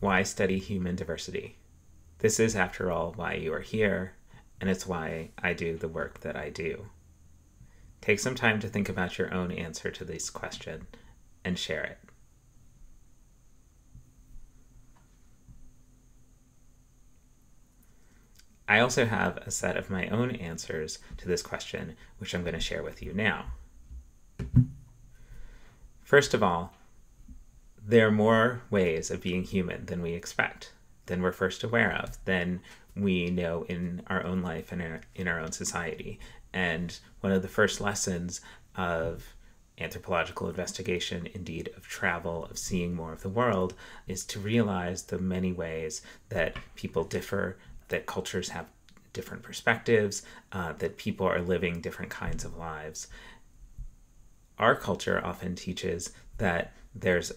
Why study human diversity? This is, after all, why you are here, and it's why I do the work that I do. Take some time to think about your own answer to this question and share it. I also have a set of my own answers to this question, which I'm going to share with you now. First of all, there are more ways of being human than we expect, than we're first aware of, than we know in our own life and in our, own society. And one of the first lessons of anthropological investigation, indeed of travel, of seeing more of the world, is to realize the many ways that people differ, that cultures have different perspectives, uh, that people are living different kinds of lives. Our culture often teaches that there's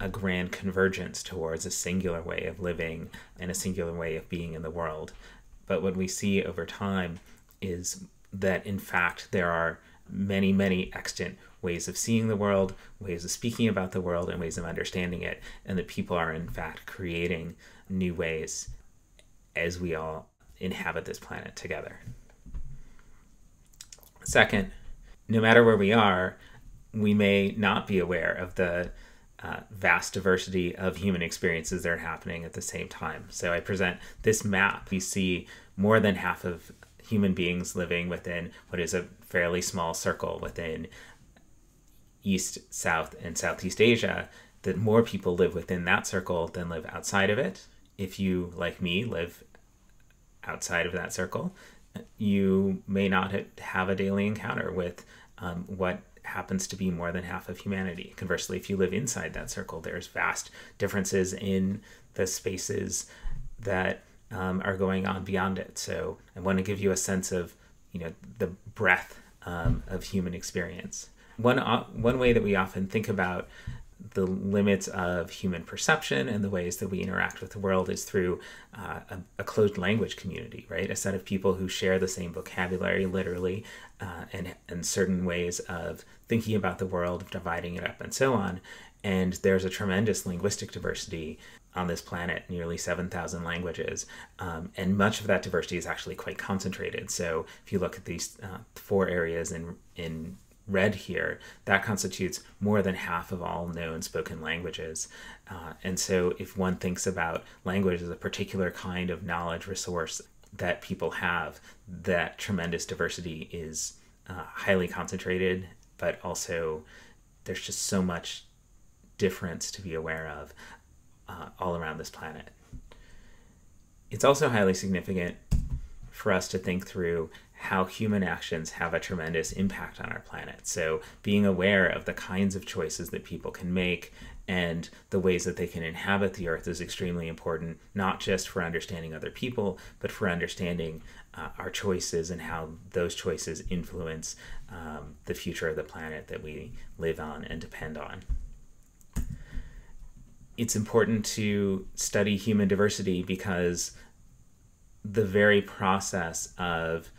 a grand convergence towards a singular way of living and a singular way of being in the world. But what we see over time is that, in fact, there are many, many extant ways of seeing the world, ways of speaking about the world, and ways of understanding it, and that people are, in fact, creating new ways as we all inhabit this planet together. Second, no matter where we are, we may not be aware of the uh, vast diversity of human experiences that are happening at the same time. So I present this map. We see more than half of human beings living within what is a fairly small circle within East, South, and Southeast Asia. That more people live within that circle than live outside of it. If you, like me, live outside of that circle, you may not have a daily encounter with um, what happens to be more than half of humanity. Conversely, if you live inside that circle, there's vast differences in the spaces that um, are going on beyond it. So I want to give you a sense of, you know, the breadth um, of human experience. One uh, one way that we often think about the limits of human perception and the ways that we interact with the world is through uh, a, a, closed language community, right? A set of people who share the same vocabulary, literally, uh, and and certain ways of thinking about the world, dividing it up, and so on. And there's a tremendous linguistic diversity on this planet, nearly 7,000 languages, um, and much of that diversity is actually quite concentrated. So if you look at these uh, four areas in in red here, that constitutes more than half of all known spoken languages. Uh, and so, if one thinks about language as a particular kind of knowledge resource that people have, that tremendous diversity is uh, highly concentrated, but also there's just so much difference to be aware of uh, all around this planet. It's also highly significant for us to think through how human actions have a tremendous impact on our planet. So, being aware of the kinds of choices that people can make and the ways that they can inhabit the earth is extremely important, not just for understanding other people, but for understanding uh, our choices and how those choices influence um, the future of the planet that we live on and depend on. It's important to study human diversity because the very process of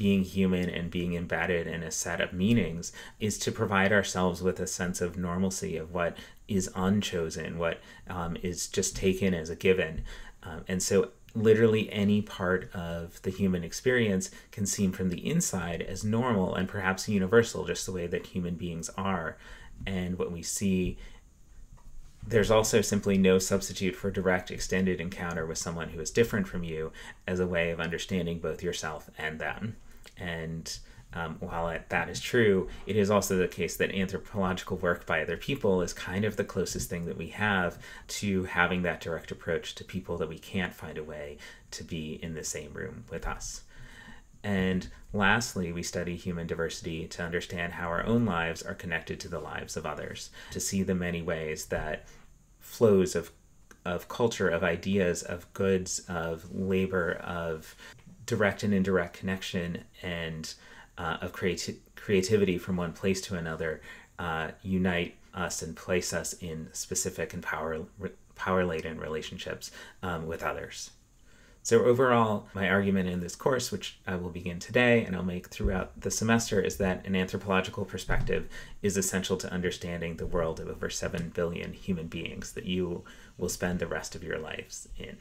being human and being embedded in a set of meanings is to provide ourselves with a sense of normalcy of what is unchosen, what um, is just taken as a given. Um, and so, literally, any part of the human experience can seem from the inside as normal and perhaps universal, just the way that human beings are. And what we see there's also simply no substitute for direct extended encounter with someone who is different from you as a way of understanding both yourself and them. And um, while it, that is true, it is also the case that anthropological work by other people is kind of the closest thing that we have to having that direct approach to people that we can't find a way to be in the same room with us. And lastly, we study human diversity to understand how our own lives are connected to the lives of others, to see the many ways that flows of of culture, of ideas, of goods, of labor, of direct and indirect connection and uh, of creati- creativity from one place to another uh, unite us and place us in specific and power power laden relationships um, with others. So, overall, my argument in this course, which I will begin today and I'll make throughout the semester, is that an anthropological perspective is essential to understanding the world of over 7 billion human beings that you will spend the rest of your lives in.